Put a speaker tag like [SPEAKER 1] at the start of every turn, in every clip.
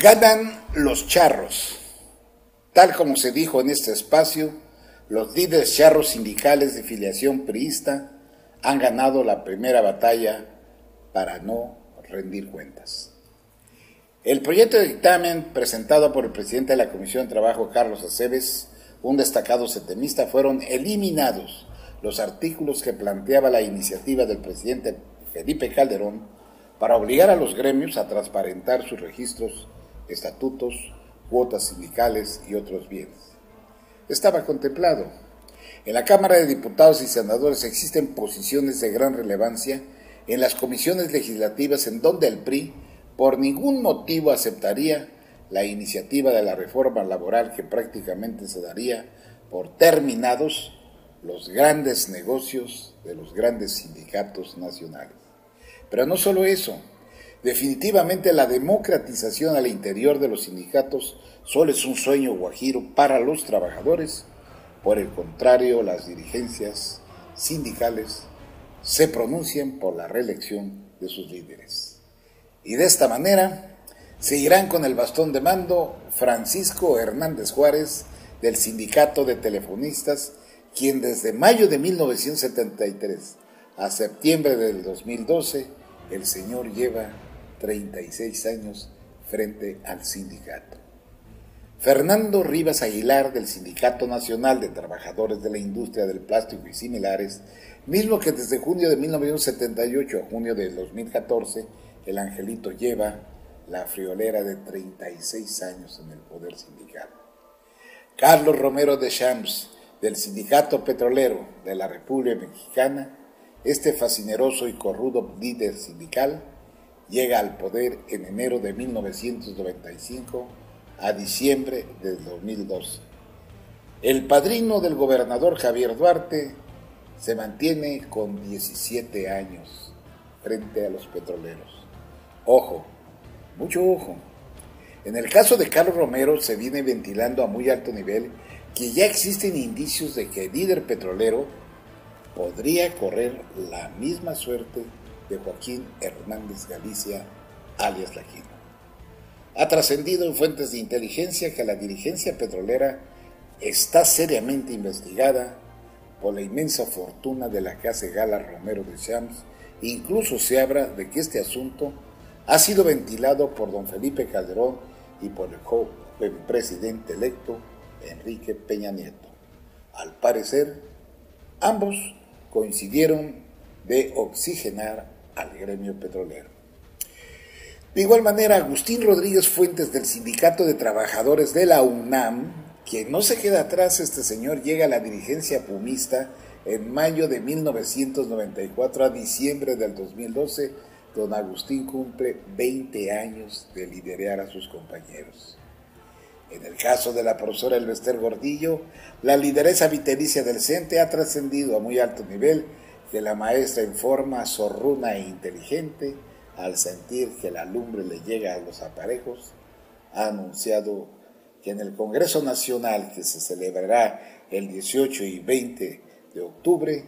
[SPEAKER 1] Ganan los charros. Tal como se dijo en este espacio, los líderes charros sindicales de filiación priista han ganado la primera batalla para no rendir cuentas. El proyecto de dictamen presentado por el presidente de la Comisión de Trabajo, Carlos Aceves, un destacado setemista, fueron eliminados los artículos que planteaba la iniciativa del presidente Felipe Calderón para obligar a los gremios a transparentar sus registros, estatutos, cuotas sindicales y otros bienes. Estaba contemplado. En la Cámara de Diputados y Senadores existen posiciones de gran relevancia en las comisiones legislativas en donde el PRI por ningún motivo aceptaría la iniciativa de la reforma laboral que prácticamente se daría por terminados los grandes negocios de los grandes sindicatos nacionales. Pero no solo eso, definitivamente la democratización al interior de los sindicatos solo es un sueño guajiro para los trabajadores, por el contrario las dirigencias sindicales se pronuncian por la reelección de sus líderes. Y de esta manera seguirán con el bastón de mando Francisco Hernández Juárez del Sindicato de Telefonistas, quien desde mayo de 1973 a septiembre del 2012, el señor lleva 36 años frente al sindicato. Fernando Rivas Aguilar del Sindicato Nacional de Trabajadores de la Industria del Plástico y similares, mismo que desde junio de 1978 a junio de 2014 el angelito lleva la friolera de 36 años en el poder sindical. Carlos Romero de Champs, del Sindicato Petrolero de la República Mexicana, este fascineroso y corrudo líder sindical llega al poder en enero de 1995 a diciembre del 2012. El padrino del gobernador Javier Duarte se mantiene con 17 años frente a los petroleros. Ojo, mucho ojo. En el caso de Carlos Romero se viene ventilando a muy alto nivel que ya existen indicios de que el líder petrolero podría correr la misma suerte de Joaquín Hernández Galicia, alias Laquino. Ha trascendido en fuentes de inteligencia que la dirigencia petrolera está seriamente investigada por la inmensa fortuna de la casa Gala Romero de Champs. Incluso se habla de que este asunto ha sido ventilado por don Felipe Calderón y por el joven presidente electo Enrique Peña Nieto. Al parecer, ambos coincidieron de oxigenar al gremio petrolero. De igual manera, Agustín Rodríguez Fuentes del Sindicato de Trabajadores de la UNAM, quien no se queda atrás, este señor llega a la dirigencia pumista en mayo de 1994 a diciembre del 2012 don Agustín cumple 20 años de liderar a sus compañeros. En el caso de la profesora Elvester Gordillo, la lideresa vitalicia del CENTE ha trascendido a muy alto nivel que la maestra en forma zorruna e inteligente, al sentir que la lumbre le llega a los aparejos, ha anunciado que en el Congreso Nacional que se celebrará el 18 y 20 de octubre,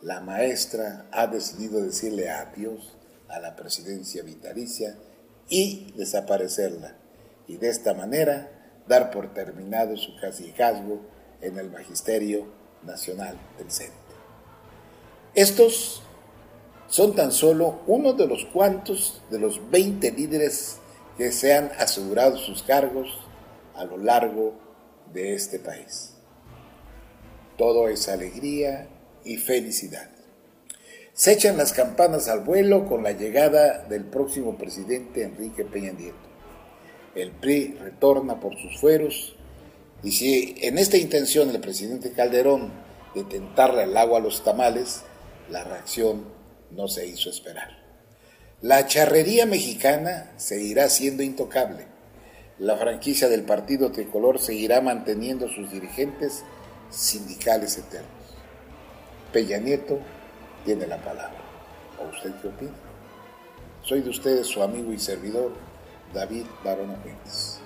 [SPEAKER 1] la maestra ha decidido decirle adiós a la presidencia vitalicia y desaparecerla, y de esta manera dar por terminado su casicazgo en el Magisterio Nacional del Centro. Estos son tan solo uno de los cuantos de los 20 líderes que se han asegurado sus cargos a lo largo de este país. Todo es alegría y felicidad. Se echan las campanas al vuelo con la llegada del próximo presidente Enrique Peña Nieto. El PRI retorna por sus fueros y si en esta intención el presidente Calderón de tentarle el agua a los tamales, la reacción no se hizo esperar. La charrería mexicana seguirá siendo intocable. La franquicia del partido tricolor seguirá manteniendo sus dirigentes sindicales eternos. Peña Nieto tiene la palabra. ¿O usted qué opina? Soy de ustedes su amigo y servidor, David Barona Fuentes.